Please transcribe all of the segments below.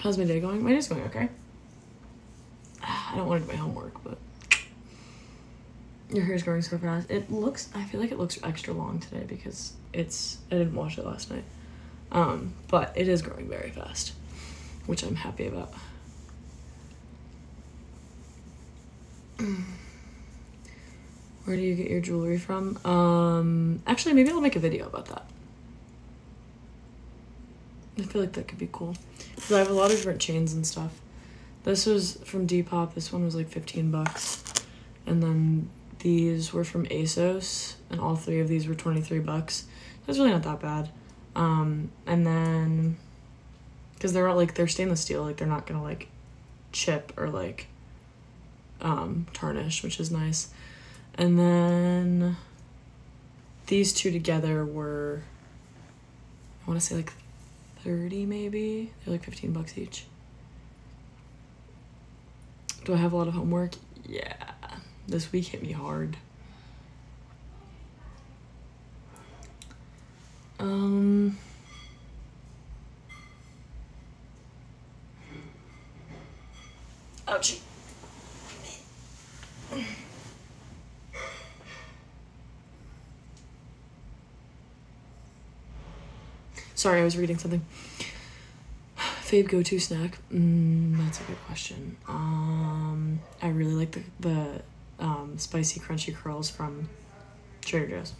How's my day going? My day's going okay. I don't want to do my homework, but your hair's growing so fast. It looks. I feel like it looks extra long today because it's. I didn't wash it last night. Um, but it is growing very fast, which I'm happy about. Where do you get your jewelry from? Um, actually, maybe I'll make a video about that. I feel like that could be cool. Because I have a lot of different chains and stuff. This was from Depop. This one was like 15 bucks. And then these were from ASOS. And all three of these were 23 bucks. That's really not that bad. Um, and then, because they're all like, they're stainless steel. Like, they're not going to like chip or like um, tarnish, which is nice. And then these two together were, I want to say like 30 maybe. They're like 15 bucks each. Do I have a lot of homework? Yeah. This week hit me hard. Um Sorry, I was reading something. Fave go to snack? Mm, that's a good question. Um, I really like the the um, spicy crunchy curls from Trader Joe's.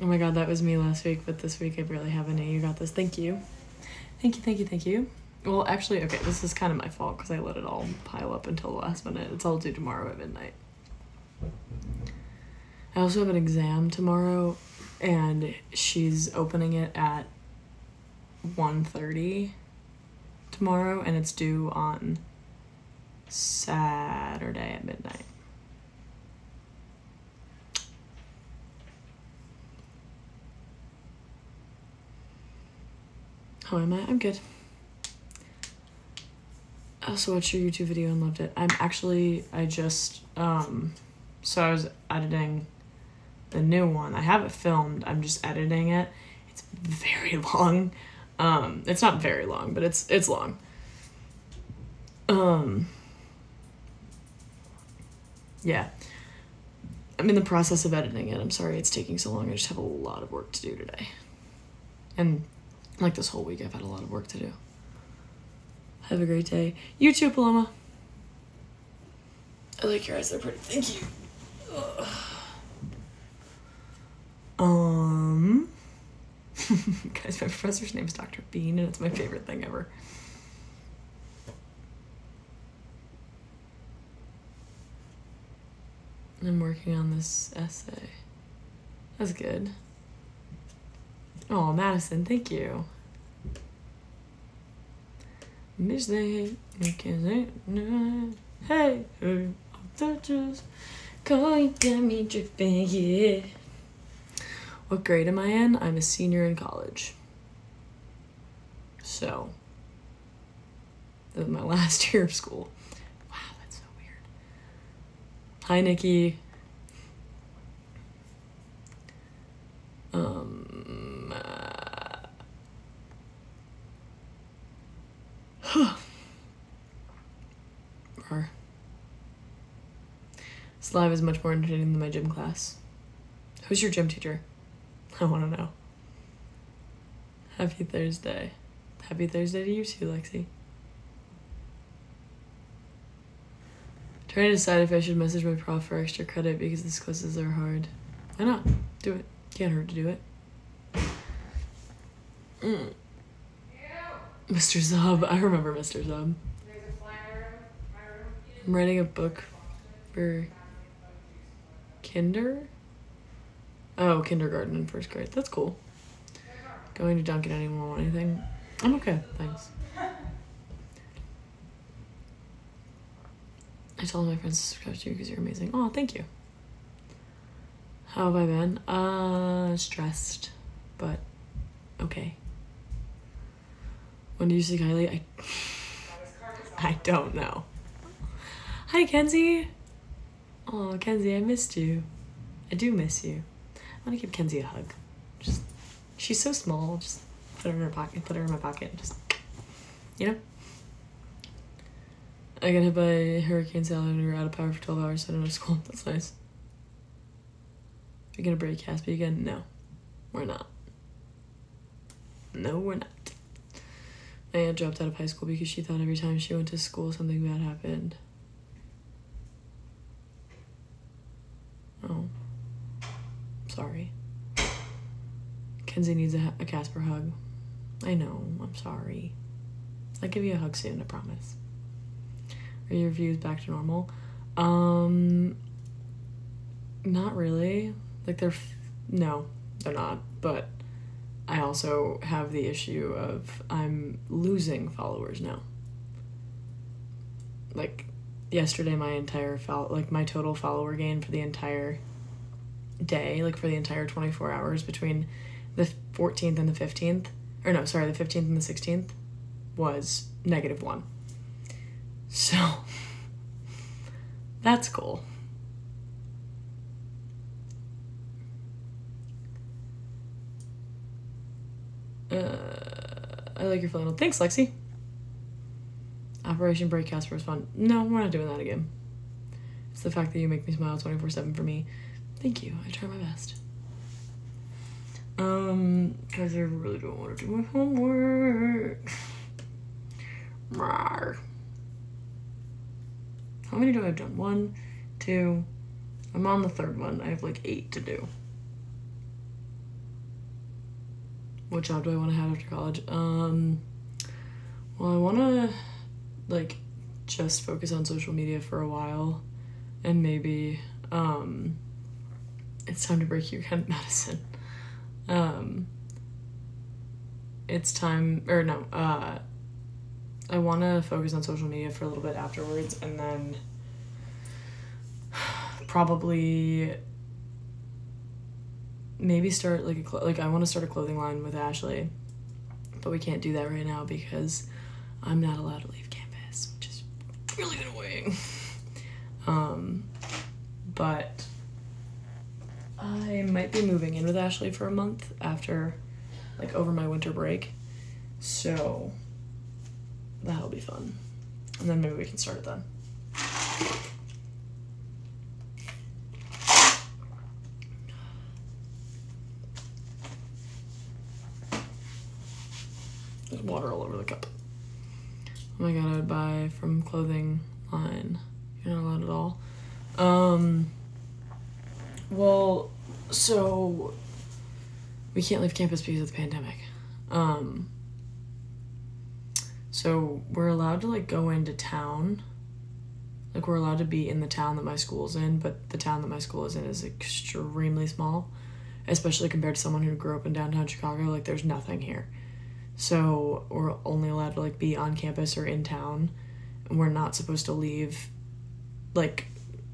Oh my god, that was me last week, but this week I barely have any. You got this. Thank you. Thank you, thank you, thank you. Well, actually, okay, this is kind of my fault because I let it all pile up until the last minute. It's all due tomorrow at midnight. I also have an exam tomorrow and she's opening it at 1.30 tomorrow and it's due on Saturday at midnight. How am I? I'm good. I also watched your YouTube video and loved it. I'm actually, I just, um, so I was editing the new one. I have it filmed. I'm just editing it. It's very long. Um, it's not very long, but it's it's long. Um, yeah. I'm in the process of editing it. I'm sorry it's taking so long. I just have a lot of work to do today. And like this whole week, I've had a lot of work to do. Have a great day. You too, Paloma. I like your eyes. They're pretty. Thank you. Ugh. Um, guys, my professor's name is Dr. Bean, and it's my favorite thing ever. I'm working on this essay. That's good. Oh, Madison, thank you. Miss they can hey, hey, touches, call you me dripping, yeah. What grade am I in? I'm a senior in college. So, this is my last year of school. Wow, that's so weird. Hi, Nikki. Um, uh, This live is much more entertaining than my gym class. Who's your gym teacher? I want to know. Happy Thursday. Happy Thursday to you too, Lexi. Trying to decide if I should message my prof for extra credit because these quizzes are hard. Why not? Do it. Can't hurt to do it. Mm. Mr. Zub. I remember Mr. Zub. I'm writing a book for kinder Oh, kindergarten and first grade. That's cool. Going to Dunkin' anymore or anything? I'm okay, thanks. I told my friends to subscribe to you because you're amazing. Oh, thank you. How have I been? Uh, stressed, but okay. When do you see Kylie? I, I don't know. Hi, Kenzie. Oh, Kenzie, I missed you. I do miss you. I want to give Kenzie a hug. Just, she's so small. Just put her in her pocket. Put her in my pocket. Just You know? I got hit by a Hurricane Sally and we were out of power for 12 hours, so I don't know school. That's nice. Are we gonna break Caspi again? No. We're not. No, we're not. My aunt dropped out of high school because she thought every time she went to school something bad happened. Oh. Sorry. Kenzie needs a, a Casper hug. I know, I'm sorry. I'll give you a hug soon, I promise. Are your views back to normal? Um, not really. Like they're, f- no, they're not. But I also have the issue of I'm losing followers now. Like yesterday, my entire fol- like my total follower gain for the entire day, like for the entire 24 hours between the 14th and the 15th, or no, sorry, the 15th and the 16th was negative one. So that's cool. Uh, I like your flannel. Thanks, Lexi. Operation Break was fun. No, we're not doing that again. It's the fact that you make me smile 24 7 for me. Thank you. I try my best. Um, because I really don't want to do my homework. Rawr. How many do I have done? One, two. I'm on the third one. I have like eight to do. What job do I want to have after college? Um, well, I want to like just focus on social media for a while, and maybe um, it's time to break your kind of medicine. Um, it's time, or no, uh, I want to focus on social media for a little bit afterwards, and then probably maybe start like a like I want to start a clothing line with Ashley, but we can't do that right now because I'm not allowed to leave campus, which is really annoying. um, but I might be moving in with Ashley for a month after, like over my winter break, so that'll be fun, and then maybe we can start it then. There's water all over the cup. Oh my god, I would buy from clothing line. You're not allowed at all. Um. Well, so we can't leave campus because of the pandemic. Um. So we're allowed to like go into town. Like we're allowed to be in the town that my school's in, but the town that my school is in is extremely small, especially compared to someone who grew up in downtown Chicago. Like there's nothing here. So we're only allowed to like be on campus or in town. And we're not supposed to leave like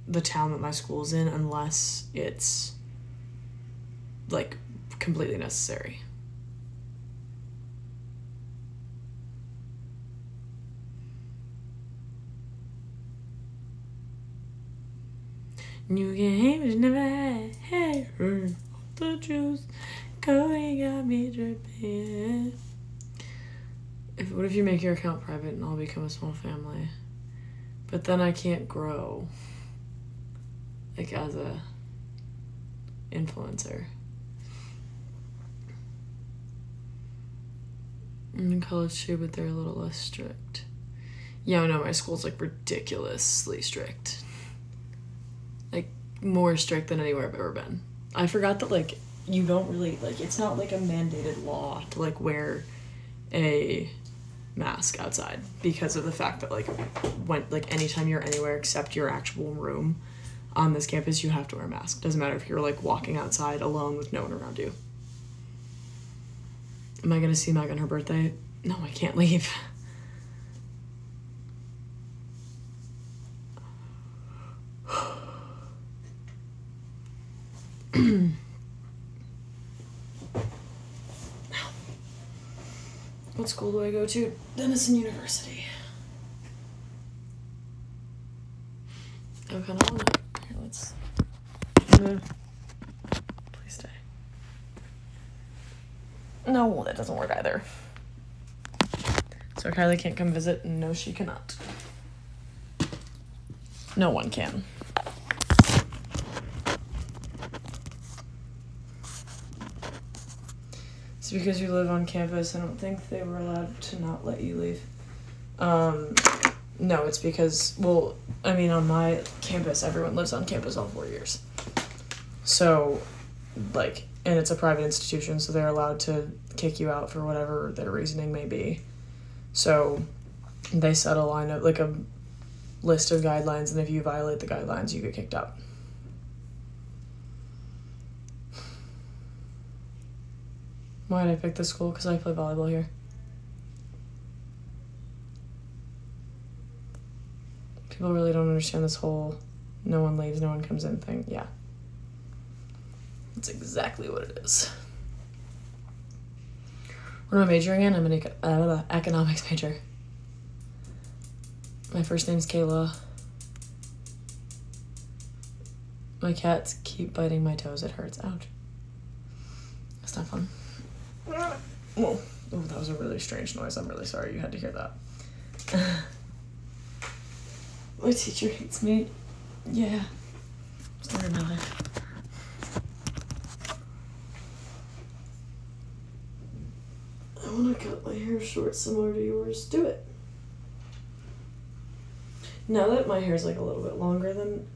the town that my school's in unless it's like completely necessary. Can but never had her the juice. Cody got me dripping. If, what if you make your account private and I'll become a small family? But then I can't grow. Like as a influencer. In college too, but they're a little less strict. Yeah, no, my school's like ridiculously strict. Like more strict than anywhere I've ever been. I forgot that like you don't really like it's not like a mandated law to like wear a mask outside because of the fact that like when like anytime you're anywhere except your actual room on this campus you have to wear a mask doesn't matter if you're like walking outside alone with no one around you am i gonna see meg on her birthday no i can't leave What school do I go to? Denison University. Of want to. Here, let's stay. No, that doesn't work either. So Kylie can't come visit, no, she cannot. No one can. It's because you live on campus. I don't think they were allowed to not let you leave. Um, no, it's because, well, I mean, on my campus, everyone lives on campus all four years. So, like, and it's a private institution, so they're allowed to kick you out for whatever their reasoning may be. So, they set a line of, like, a list of guidelines, and if you violate the guidelines, you get kicked out. Why did I pick this school? Because I play volleyball here. People really don't understand this whole no one leaves, no one comes in thing. Yeah. That's exactly what it is. What am I majoring in? I'm an uh, economics major. My first name's Kayla. My cats keep biting my toes. It hurts. Ouch. That's not fun. Whoa. Oh, that was a really strange noise. I'm really sorry you had to hear that. My teacher hates me. Yeah. Sorry it. I want to cut my hair short similar to yours. Do it. Now that my hair's like a little bit longer than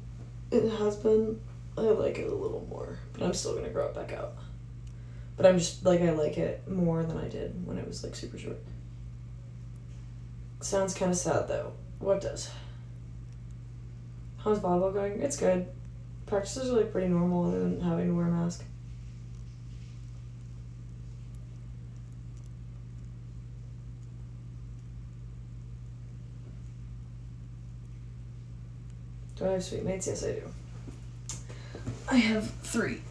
it has been, I like it a little more. But I'm still gonna grow it back out. But I'm just like I like it more than I did when it was like super short. Sounds kind of sad though. What does? How's volleyball going? It's good. Practices are like pretty normal other than having to wear a mask. Do I have suite mates? Yes, I do. I have three.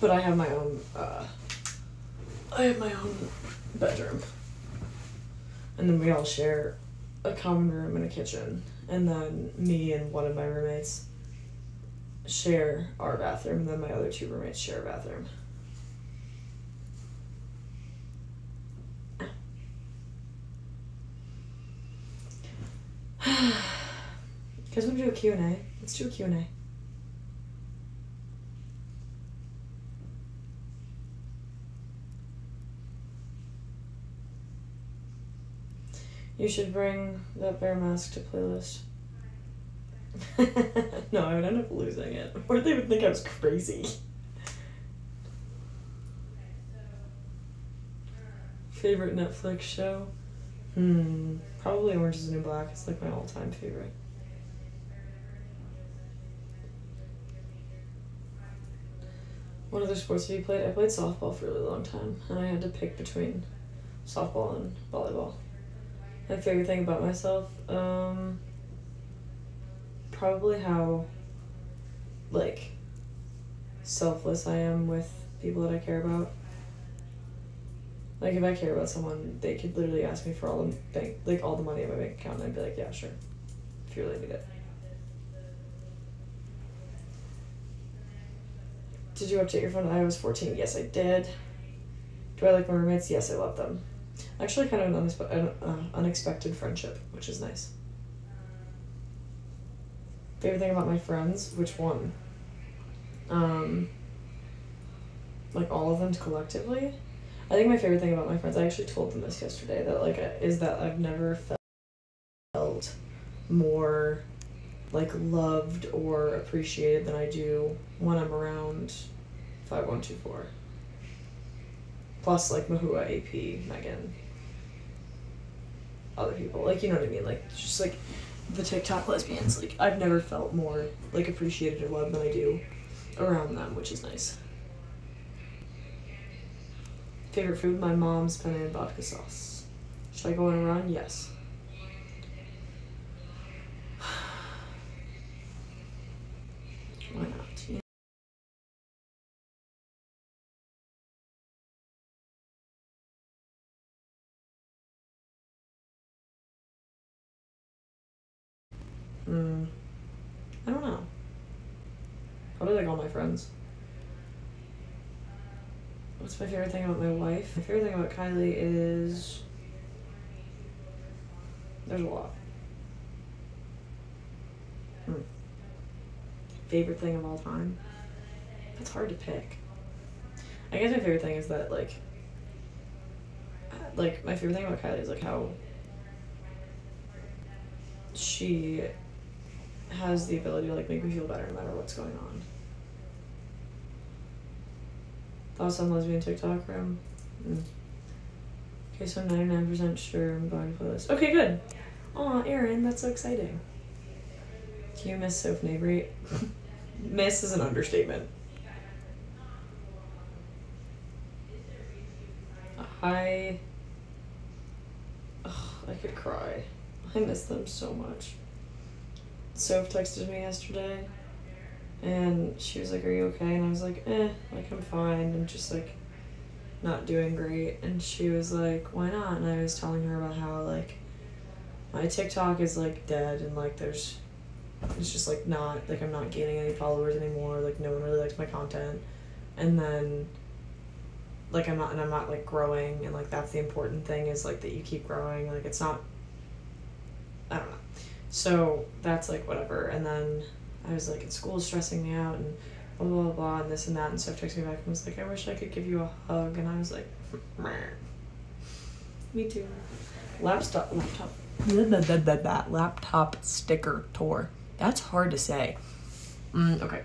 But I have my own. Uh, I have my own bedroom, and then we all share a common room and a kitchen, and then me and one of my roommates share our bathroom, and then my other two roommates share a bathroom. You guys want to do a Q&A? Let's do a Q&A. You should bring that bear mask to playlist. no, I would end up losing it. Or they would think I was crazy. Favorite Netflix show? Hmm. Probably Orange is the New Black. It's like my all time favorite. What other sports have you played? I played softball for a really long time, and I had to pick between softball and volleyball. My favorite thing about myself, um, probably how, like, selfless I am with people that I care about. Like, if I care about someone, they could literally ask me for all the bank, like, all the money in my bank account, and I'd be like, yeah, sure, if you really need it. Did you update your phone iOS 14? Yes, I did. Do I like my roommates? Yes, I love them. Actually, kind of an uh, unexpected friendship, which is nice. Favorite thing about my friends? Which one? Um, like all of them collectively. I think my favorite thing about my friends. I actually told them this yesterday. That like is that I've never felt more like loved or appreciated than I do when I'm around five one two four. Plus like Mahua, AP, Megan, other people. Like you know what I mean? Like just like the TikTok lesbians. Like I've never felt more like appreciated or loved than I do around them, which is nice. Favorite food? My mom's penne and vodka sauce. Should I go on a run? Yes. Why not? You Mm, I don't know. Like all my friends. What's my favorite thing about my wife? My favorite thing about Kylie is. There's a lot. Hmm. Favorite thing of all time? That's hard to pick. I guess my favorite thing is that, like, like, my favorite thing about Kylie is, like, how she has the ability to, like, make me feel better no matter what's going on. Thoughts on lesbian TikTok room? Mm. Okay, so I'm 99% sure I'm going to play this. Okay, good. Aw, Aaron, that's so exciting. Do you miss Soph Nabry? miss is an understatement. I. Ugh, I could cry. I miss them so much. Soph texted me yesterday and she was like, Are you okay? And I was like, Eh, like I'm fine. I'm just like not doing great. And she was like, Why not? And I was telling her about how like my TikTok is like dead and like there's it's just like not like I'm not gaining any followers anymore. Like no one really likes my content. And then like I'm not and I'm not like growing and like that's the important thing is like that you keep growing. Like it's not I don't know. So that's like whatever. And then I was like, in school is stressing me out and blah, blah, blah, blah, and this and that. And Steph texted me back and was like, I wish I could give you a hug. And I was like, me too. Laptop, laptop, that laptop sticker tour. That's hard to say. Mm, okay.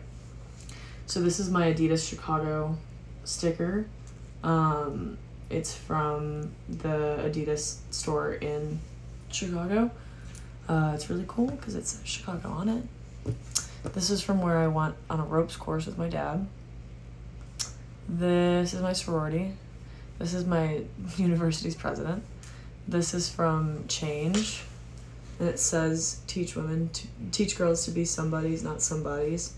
So this is my Adidas Chicago sticker. Um, it's from the Adidas store in Chicago. Uh, it's really cool because it says Chicago on it. This is from where I went on a ropes course with my dad. This is my sorority. This is my university's president. This is from Change. And it says teach women to teach girls to be somebody's, not somebody's.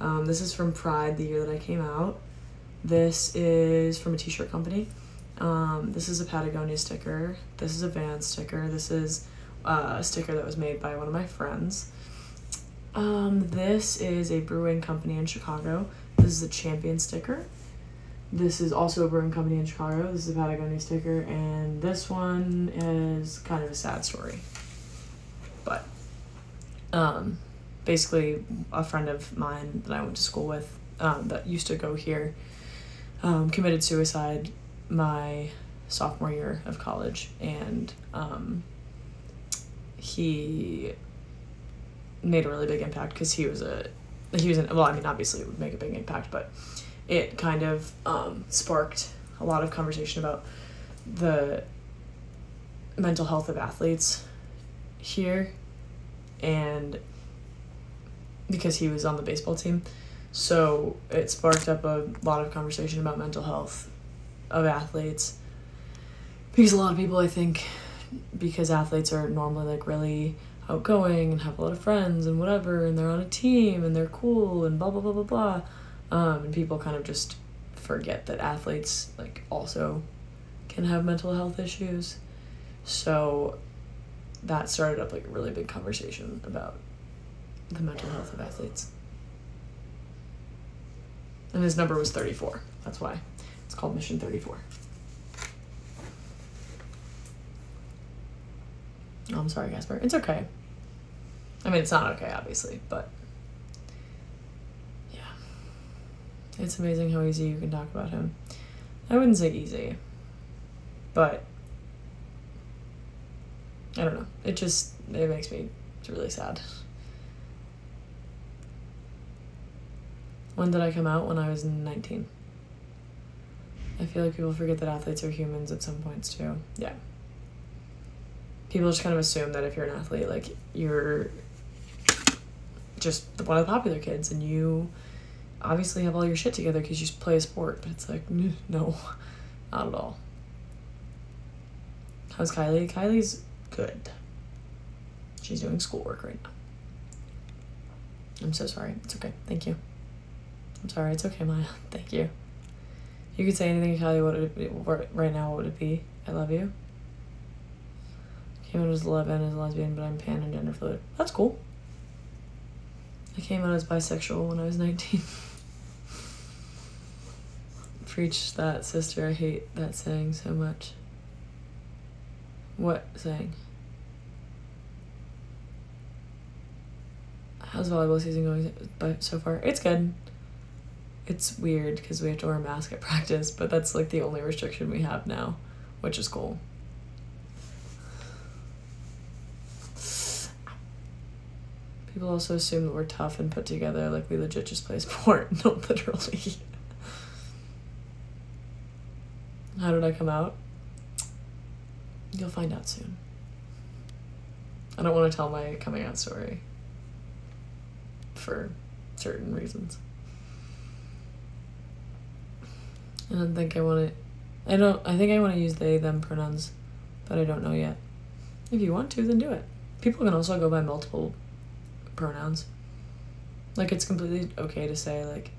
Um, this is from Pride, the year that I came out. This is from a t-shirt company. Um, this is a Patagonia sticker. This is a Van sticker. This is uh, a sticker that was made by one of my friends. Um, this is a brewing company in Chicago. This is a champion sticker. This is also a brewing company in Chicago. This is a Patagonia sticker, and this one is kind of a sad story. But um, basically, a friend of mine that I went to school with um, that used to go here um, committed suicide my sophomore year of college, and um, he made a really big impact because he was a he was an well I mean obviously it would make a big impact but it kind of um, sparked a lot of conversation about the mental health of athletes here. And because he was on the baseball team. So it sparked up a lot of conversation about mental health of athletes. Because a lot of people i think because athletes are normally like really outgoing and have a lot of friends and whatever and they're on a team and they're cool and blah blah blah blah blah. Um, and people kind of just forget that athletes like also can have mental health issues. So that started up like a really big conversation about the mental health of athletes. And his number was 34 that's why. It's called mission 34 Oh, I'm sorry, Casper. It's okay. I mean, it's not okay, obviously, but yeah. It's amazing how easy you can talk about him. I wouldn't say easy, but I don't know. It just it makes me really sad. When did I come out? When I was 19. I feel like people forget that athletes are humans at some points too. Yeah people just kind of assume that if you're an athlete, like you're just one of the popular kids and you obviously have all your shit together because you play a sport, but it's like, no, not at all. How's Kylie? Kylie's good. She's doing schoolwork right now. I'm so sorry. It's okay. Thank you. I'm sorry. It's okay, Maya. Thank you. You could say anything Kylie. What would it be, right now? What would it be? I love you. Came out as 11 as a lesbian, but I'm pan and gender fluid. That's cool. I came out as bisexual when I was 19. Preach that, sister. I hate that saying so much. What saying? How's volleyball season going by so far? It's good. It's weird because we have to wear a mask at practice, but that's like the only restriction we have now, which is cool. People also assume that we're tough and put together, like we legit just play sport. No, literally. How did I come out? You'll find out soon. I don't want to tell my coming out story for certain reasons. I don't think I want to. I don't. I think I want to use they them pronouns, but I don't know yet. If you want to, then do it. People can also go by multiple pronouns. Like it's completely okay to say like,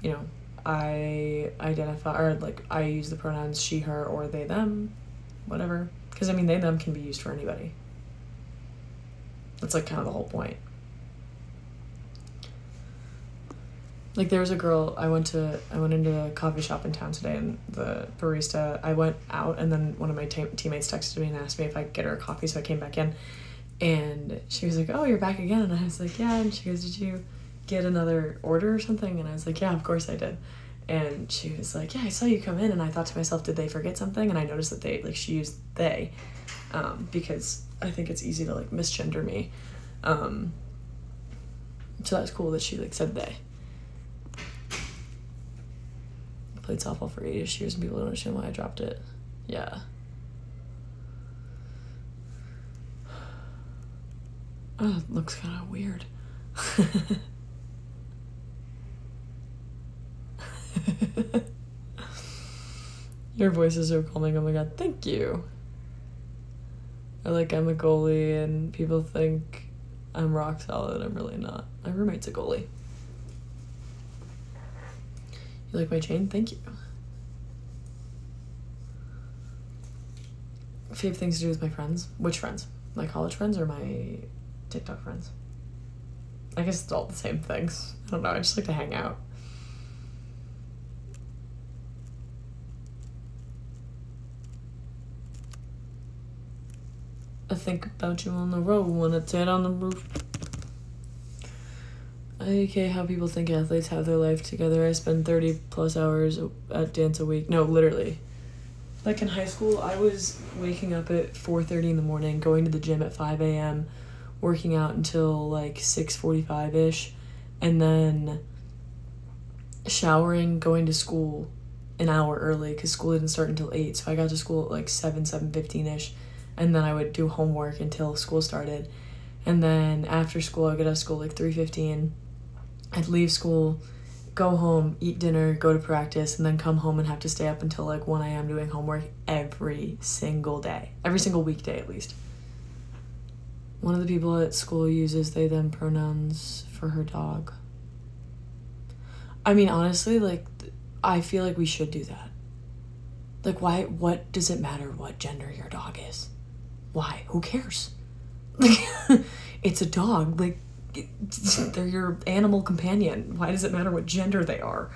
you know, I identify or like I use the pronouns she, her, or they, them, whatever. Because I mean, they, them can be used for anybody. That's like kind of the whole point. Like there was a girl I went to I went into a coffee shop in town today and the barista I went out and then one of my te- teammates texted me and asked me if I could get her a coffee so I came back in and she was like oh you're back again. And I was like yeah. And she goes did you get another order or something? And I was like yeah of course I did. And she was like yeah I saw you come in. And I thought to myself did they forget something? And I noticed that they like she used they um, because I think it's easy to like misgender me. Um, so that's cool that she like said they. Played softball for eight years and people don't understand why I dropped it. Yeah. Oh, it looks kind of weird. Your voice is so calming. Oh my god, thank you. I like I'm a goalie and people think I'm rock solid. I'm really not. My roommate's a goalie. You like my chain? Thank you. Favorite things to do with my friends? Which friends? My college friends or my TikTok friends? I guess it's all the same things. I don't know. I just like to hang out. I think about you on the road when it's dead on the roof. I hate how people think athletes have their life together. I spend 30 plus hours at dance a week. No, literally. Like in high school, I was waking up at 4:30 in the morning, going to the gym at 5 a.m., working out until like 6:45ish, and then showering, going to school an hour early because school didn't start until 8. So I got to school at like 7, 7.15ish, and then I would do homework until school started. And then after school, I get out of school like 3.15 I'd leave school, go home, eat dinner, go to practice, and then come home and have to stay up until like 1 a.m. doing homework every single day, every single weekday at least. One of the people at school uses they them pronouns for her dog. I mean, honestly, like, I feel like we should do that. Like, why? What does it matter what gender your dog is? Why? Who cares? Like, it's a dog. Like, they're your animal companion. Why does it matter what gender they are?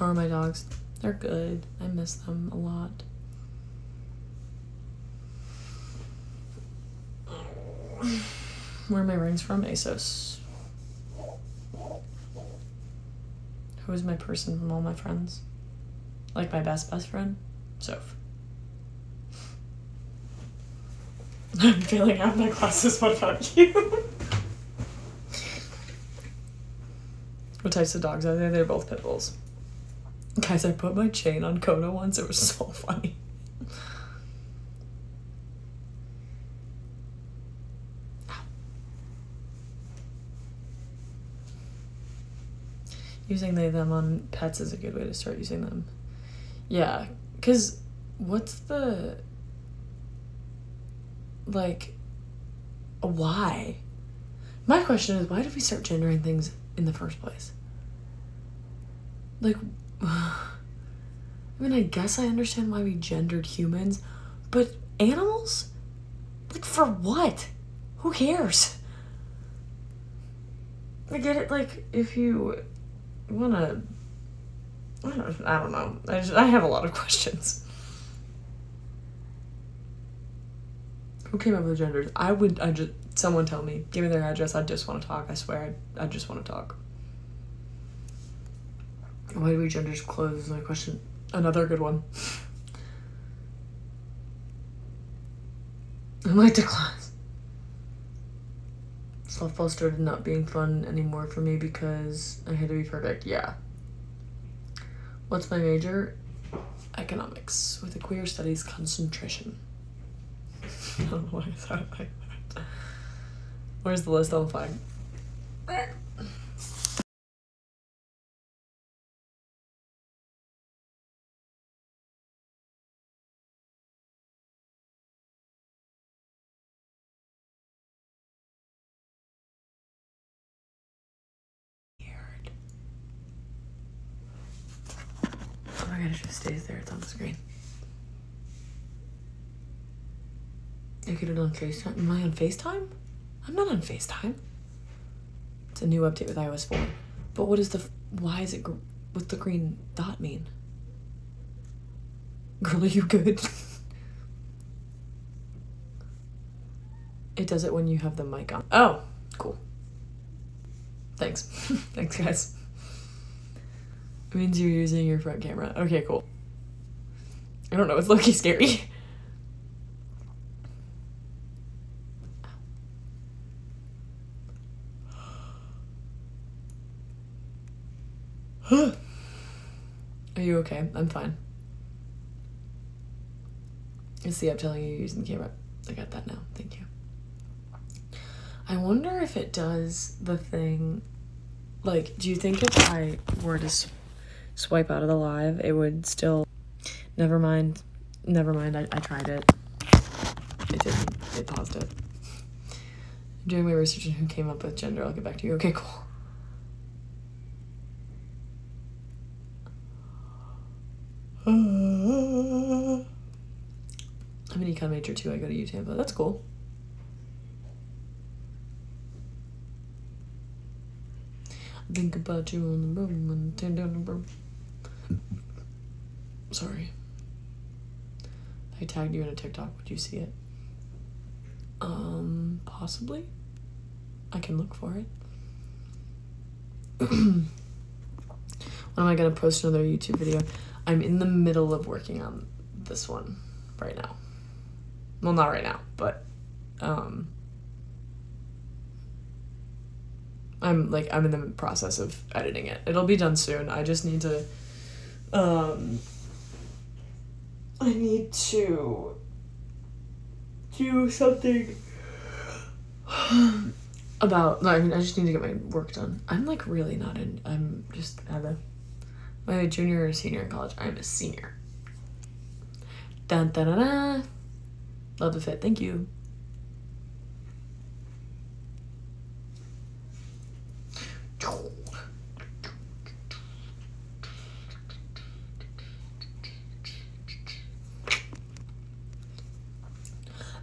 How are my dogs? They're good. I miss them a lot. Where are my rings from? ASOS. Who is my person from all my friends? Like my best best friend? Soph. I'm failing out my classes. What about you? what types of dogs are they? They're both pit bulls. Guys, I put my chain on Coda once. It was so funny. using they them on pets is a good way to start using them. Yeah, cuz what's the like why? My question is why did we start gendering things in the first place? Like I mean, I guess I understand why we gendered humans, but animals? Like, for what? Who cares? I get it, like, if you wanna. I don't, I don't know. I, just, I have a lot of questions. Who came up with genders? I would, I just, someone tell me. Give me their address. I just want to talk. I swear. I, I just want to talk. Why do we genders clothes is my question. Another good one. I like to class. Softball started not being fun anymore for me because I had to be perfect. Yeah. What's my major? Economics with a queer studies concentration. I don't know why I like that. Where's the list on flag? It just stays there. It's on the screen. I get it on FaceTime. Am I on FaceTime? I'm not on FaceTime. It's a new update with iOS 4. But what is the. Why is it. What's the green dot mean? Girl, are you good? it does it when you have the mic on. Oh, cool. Thanks. Thanks, guys. It means you're using your front camera. Okay, cool. I don't know, it's low-key scary. Are you okay? I'm fine. You see, I'm telling you, you're using the camera. I got that now. Thank you. I wonder if it does the thing. Like, do you think if I were to swipe out of the live, it would still. Never mind. Never mind. I, I tried it. It didn't. It paused it. I'm doing my research on who came up with gender. I'll get back to you. Okay, cool. I'm an econ major too. I go to UTampa. That's cool. Think about you on the room and turn down the broom. Sorry. I tagged you in a TikTok, would you see it? Um, possibly. I can look for it. when am I gonna post another YouTube video? I'm in the middle of working on this one right now. Well, not right now, but um, I'm like I'm in the process of editing it. It'll be done soon. I just need to um I need to do something about no, I mean I just need to get my work done. I'm like really not in I'm just at a my junior or senior in college. I'm a senior. Dun dun dun dun. Love the fit. Thank you.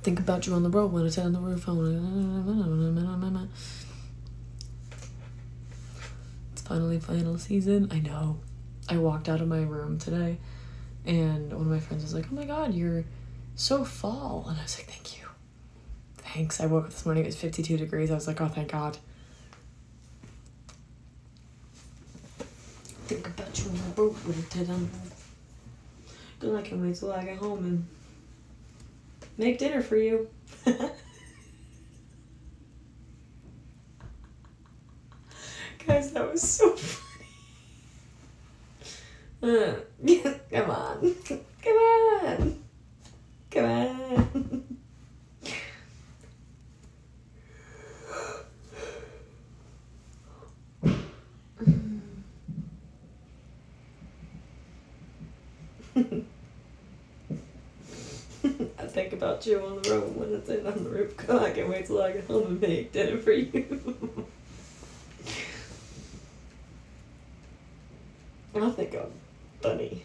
Think about you on the road when it's on the roof. It's finally final season. I know. I walked out of my room today and one of my friends was like, Oh my god, you're so fall. And I was like, Thank you. Thanks. I woke up this morning, it was 52 degrees. I was like, Oh, thank God. Think about you on the road with a tit on the roof. Girl, I can't wait till I get home and make dinner for you. Guys, that was so funny. Uh, come on. Come on. Come on. You on the road when it's in on the roof. God, I can't wait till I get home and make dinner for you. I think I'm funny.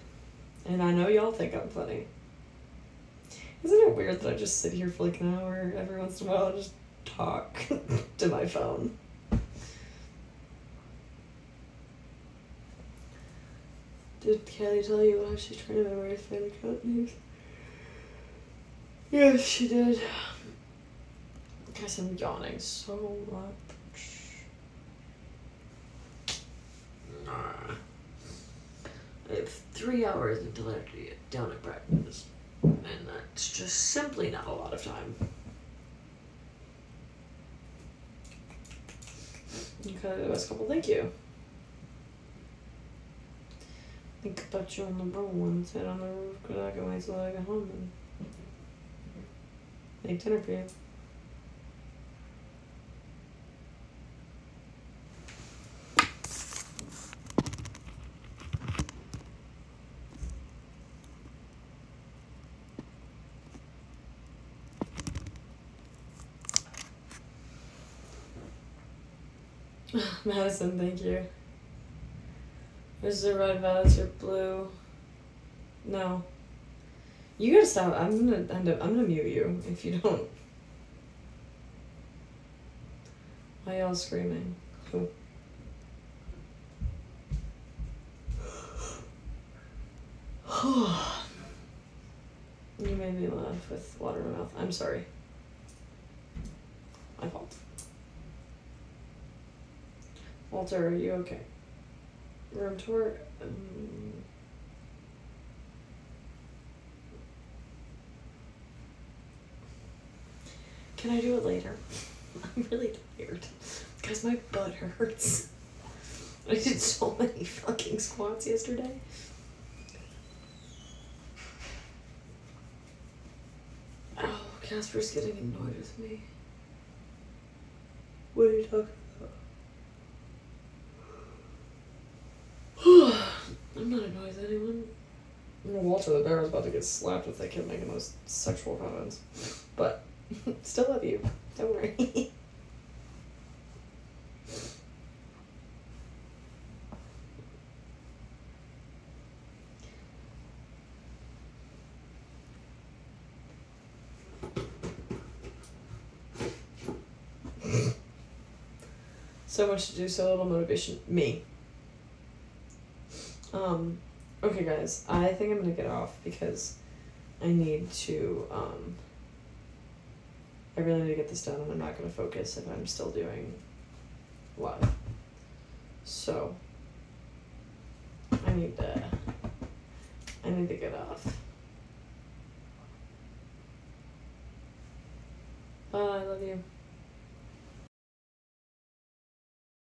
And I know y'all think I'm funny. Isn't it weird that I just sit here for like an hour every once in a while and just talk to my phone. Did Kelly tell you how she's trying to memorize family cut names? Yes, she did. Guess I'm yawning so much. Nah. I have three hours until I have to get down at practice. And that's just simply not a lot of time. Okay, the last couple, thank you. Think about you on the road and sit on the roof because I can wait till I get home and make dinner for you. Madison, thank you. Is the red violets or blue? No. You gotta stop. I'm gonna end up. I'm gonna mute you if you don't. Why y'all screaming? You made me laugh with water in my mouth. I'm sorry. My fault. Walter, are you okay? Room tour. Um, can I do it later? I'm really tired because my butt hurts. I did so many fucking squats yesterday. Oh, Kasper's getting annoyed with me. What are you talking about? I'm not annoyed with anyone. Walter the bear is about to get slapped if they keep making those sexual comments. But still love you. Don't worry. so much to do, so little motivation. Me. Um, okay, guys, I think I'm gonna get off because I need to. Um, I really need to get this done, and I'm not gonna focus if I'm still doing live. So I need to. I need to get off. Bye. I love you.